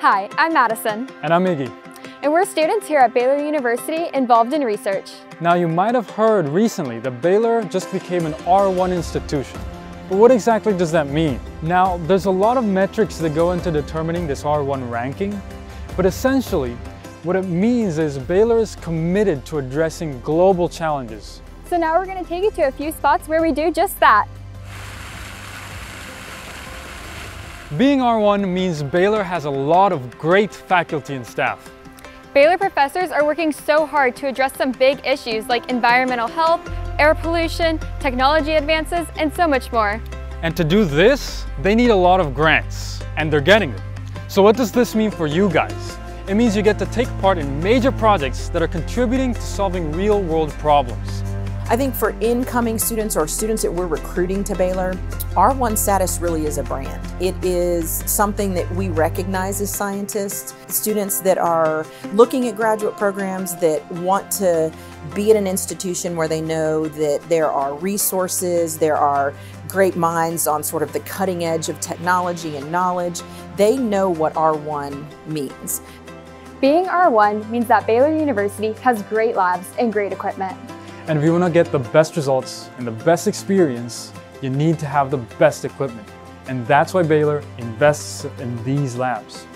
Hi, I'm Maddison. And I'm Iggy. And we're students here at Baylor University involved in research. Now you might have heard recently that Baylor just became an R1 institution. But what exactly does that mean? Now, there's a lot of metrics that go into determining this R1 ranking, but essentially, what it means is Baylor is committed to addressing global challenges. So now we're going to take you to a few spots where we do just that. Being R1 means Baylor has a lot of great faculty and staff. Baylor professors are working so hard to address some big issues like environmental health, air pollution, technology advances, and so much more. And to do this, they need a lot of grants, and they're getting them. So what does this mean for you guys? It means you get to take part in major projects that are contributing to solving real-world problems. I think for incoming students or students that we're recruiting to Baylor, R1 status really is a brand. It is something that we recognize as scientists. Students that are looking at graduate programs that want to be at an institution where they know that there are resources, there are great minds on sort of the cutting edge of technology and knowledge. They know what R1 means. Being R1 means that Baylor University has great labs and great equipment. And if you want to get the best results and the best experience, you need to have the best equipment. And that's why Baylor invests in these labs.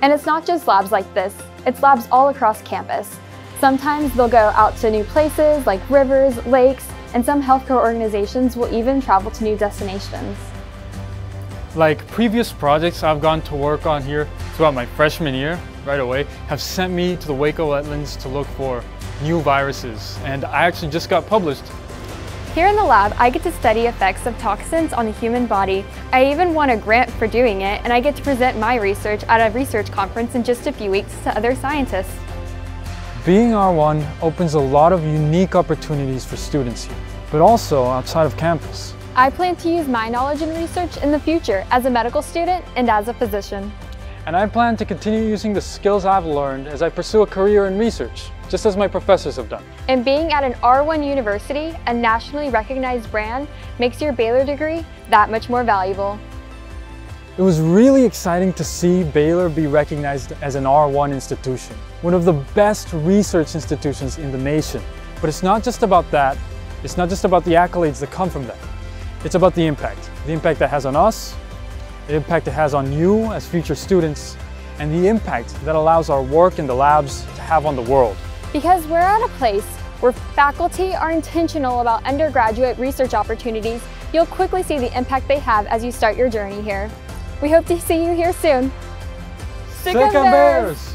And it's not just labs like this, it's labs all across campus. Sometimes they'll go out to new places like rivers, lakes, and some healthcare organizations will even travel to new destinations. Like previous projects I've gone to work on here throughout my freshman year, right away, have sent me to the Waco wetlands to look for new viruses, and I actually just got published. Here in the lab, I get to study effects of toxins on the human body. I even won a grant for doing it, and I get to present my research at a research conference in just a few weeks to other scientists. Being R1 opens a lot of unique opportunities for students here, but also outside of campus. I plan to use my knowledge and research in the future as a medical student and as a physician. And I plan to continue using the skills I've learned as I pursue a career in research, just as my professors have done. And being at an R1 university, a nationally recognized brand, makes your Baylor degree that much more valuable. It was really exciting to see Baylor be recognized as an R1 institution, one of the best research institutions in the nation. But it's not just about that, it's not just about the accolades that come from that. It's about the impact, the impact that has on us, the impact it has on you as future students, and the impact that allows our work in the labs to have on the world. Because we're at a place where faculty are intentional about undergraduate research opportunities, you'll quickly see the impact they have as you start your journey here. We hope to see you here soon. Sic 'em Bears!